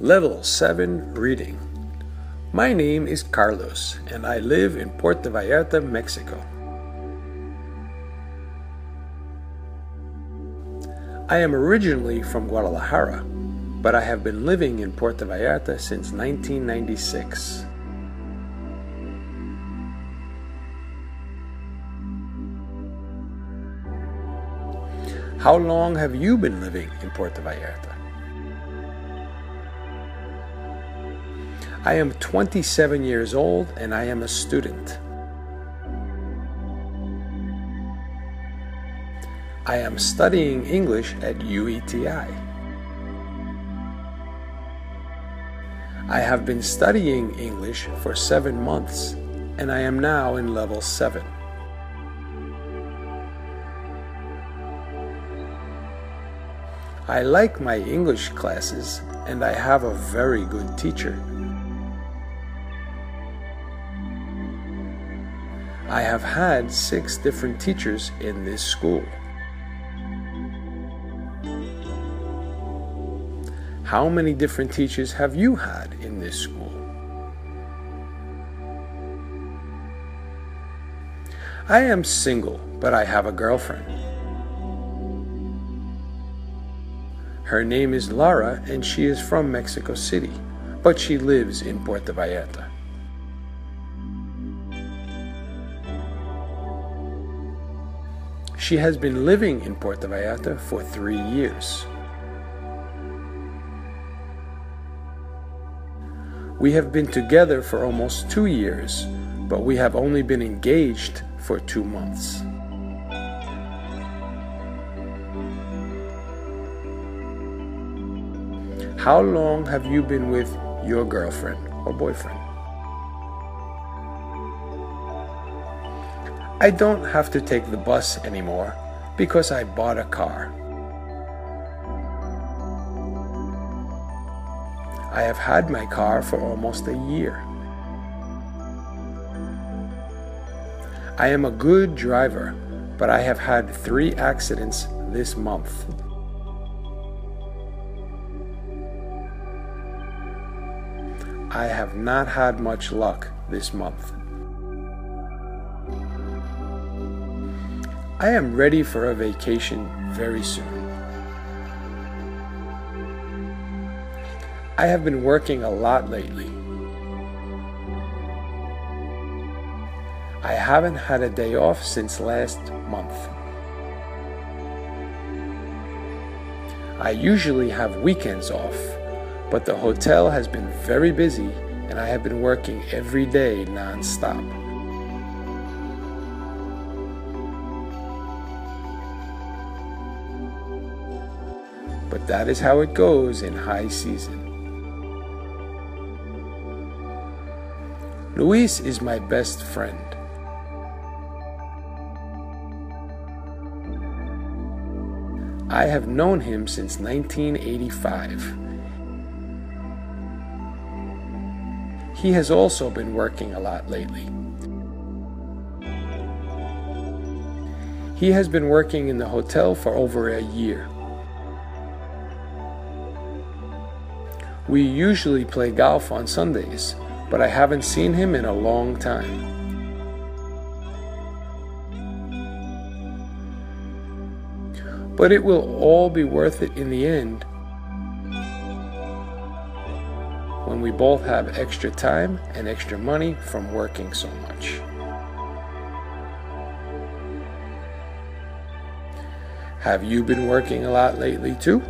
Level 7 Reading. My name is Carlos and I live in Puerto Vallarta, Mexico. I am originally from Guadalajara, but I have been living in Puerto Vallarta since 1996. How long have you been living in Puerto Vallarta? I am 27 years old and I am a student. I am studying English at UETI. I have been studying English for seven months and I am now in level 7. I like my English classes and I have a very good teacher. I have had six different teachers in this school. How many different teachers have you had in this school? I am single, but I have a girlfriend. Her name is Lara and she is from Mexico City, but she lives in Puerto Vallarta. She has been living in Puerto Vallarta for three years. We have been together for almost two years, but we have only been engaged for two months. How long have you been with your girlfriend or boyfriend? I don't have to take the bus anymore because I bought a car. I have had my car for almost a year. I am a good driver, but I have had three accidents this month. I have not had much luck this month. I am ready for a vacation very soon. I have been working a lot lately. I haven't had a day off since last month. I usually have weekends off, but the hotel has been very busy and I have been working every day non-stop. But that is how it goes in high season. Luis is my best friend. I have known him since 1985. He has also been working a lot lately. He has been working in the hotel for over a year. We usually play golf on Sundays, but I haven't seen him in a long time. But it will all be worth it in the end when we both have extra time and extra money from working so much. Have you been working a lot lately too?